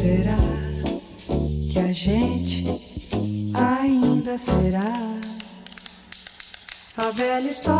será que a gente ainda será a velha história?